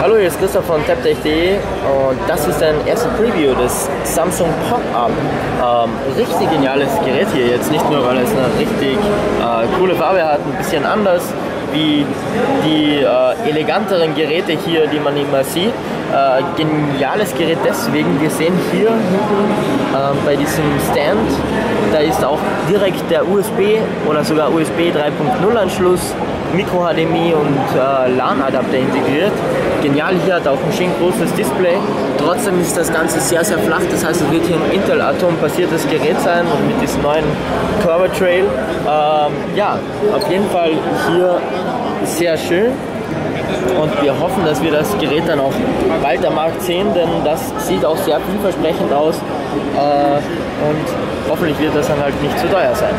Hallo, hier ist Christoph von taptech.de und das ist ein erster Preview des Samsung Pop-Up. Ähm, richtig geniales Gerät hier, jetzt nicht nur, weil es eine richtig äh, coole Farbe hat, ein bisschen anders wie die äh, eleganteren Geräte hier, die man immer sieht. Äh, geniales Gerät deswegen, wir sehen hier hinten äh, bei diesem Stand, da ist auch direkt der USB oder sogar USB 3.0 Anschluss Micro HDMI und äh, LAN-Adapter integriert. Genial, hier hat auch ein schön großes Display. Trotzdem ist das Ganze sehr, sehr flach. Das heißt, es wird hier ein Intel-Atom-basiertes Gerät sein und mit diesem neuen Curve Trail. Ähm, ja, auf jeden Fall hier sehr schön. Und wir hoffen, dass wir das Gerät dann auch bald am Markt sehen, denn das sieht auch sehr vielversprechend aus. Äh, und hoffentlich wird das dann halt nicht zu teuer sein.